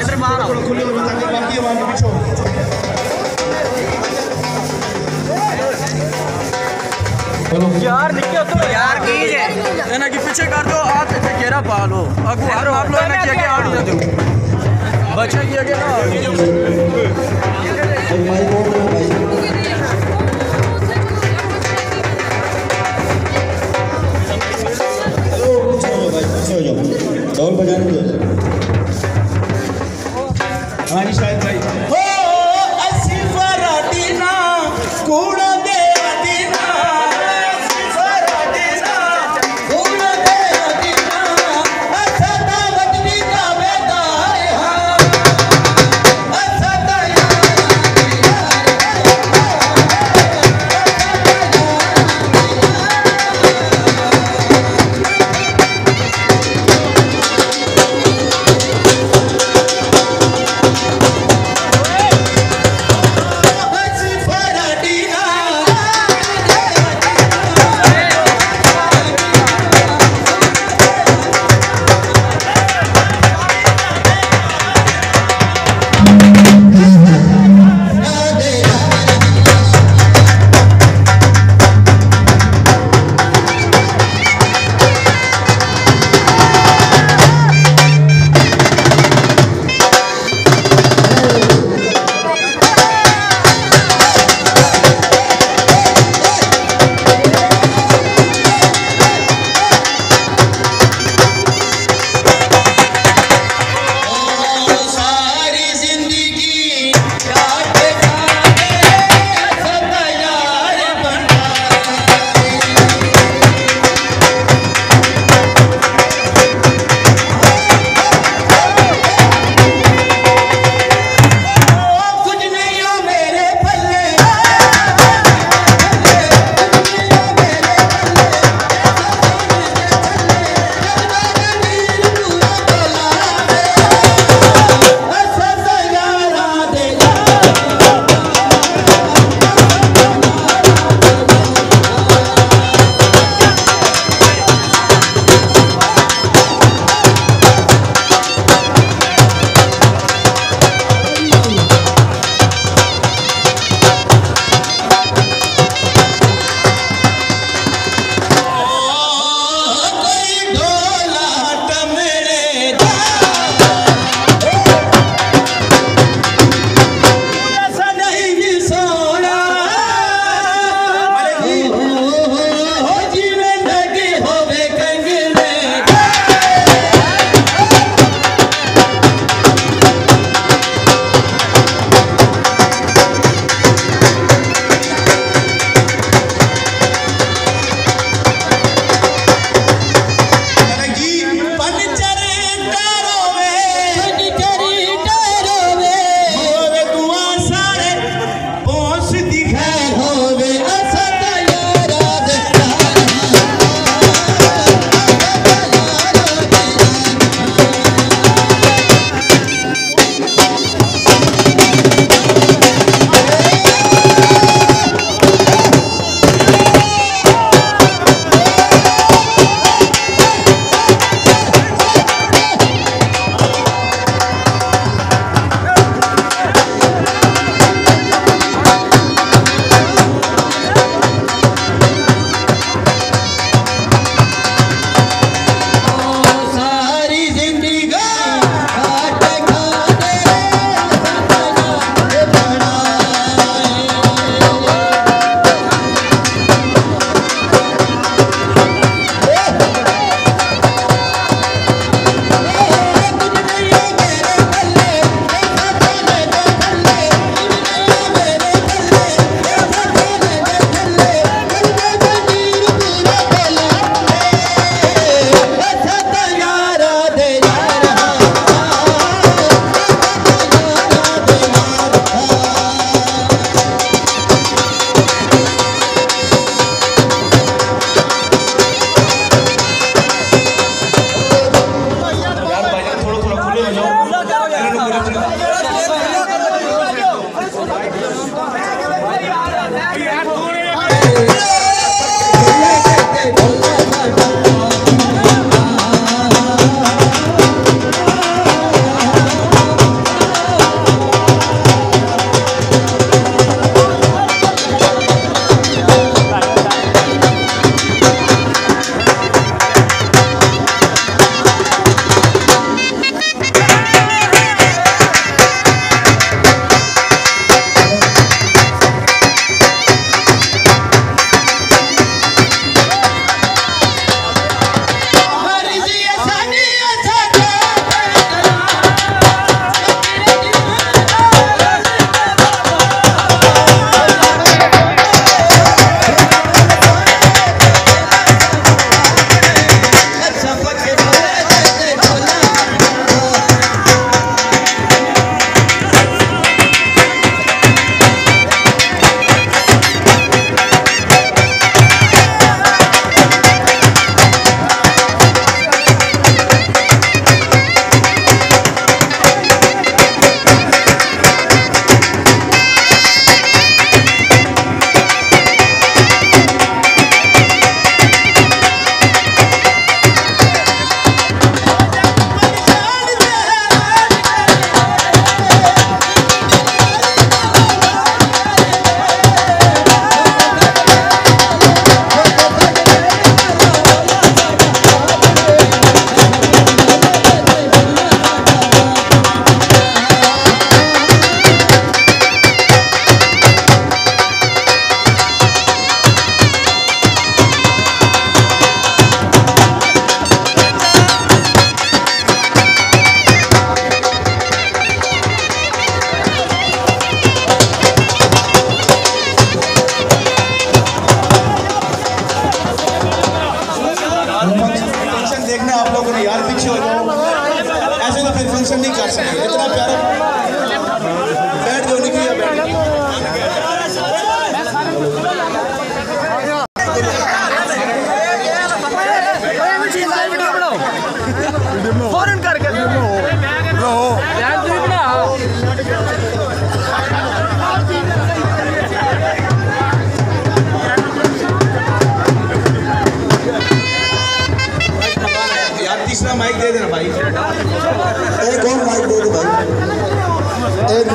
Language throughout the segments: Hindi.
इधर बाहर आओ खुले में ताकि बाकी आवाम के पीछे हो यार निकलो तो यार ठीक है? ना कि पीछे कर दो आप घेरा पा लो अगले हर आप लोग ना क्या आड़ ना दो। बच्चा की आगे ना Doğru bacağını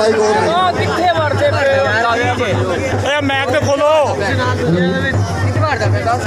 ਲੜਾਈ ਹੋ ਰਹੀ ਆ ਕਿੱਥੇ ਵੜਦੇ ਪਏ ਹੋ? ਇਹ ਮੈਕ ਤੇ ਖੋਲੋ। ਕਿੱਥੇ ਵੜਦਾ ਪਿਆ ਦੱਸ।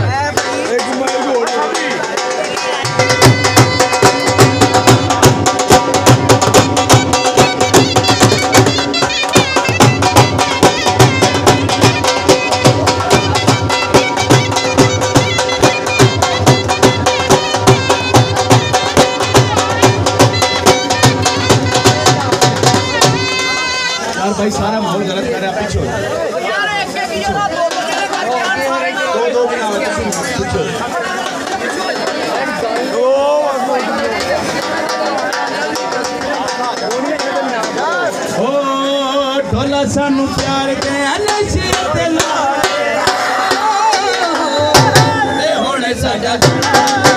साम प्यार कयां साढा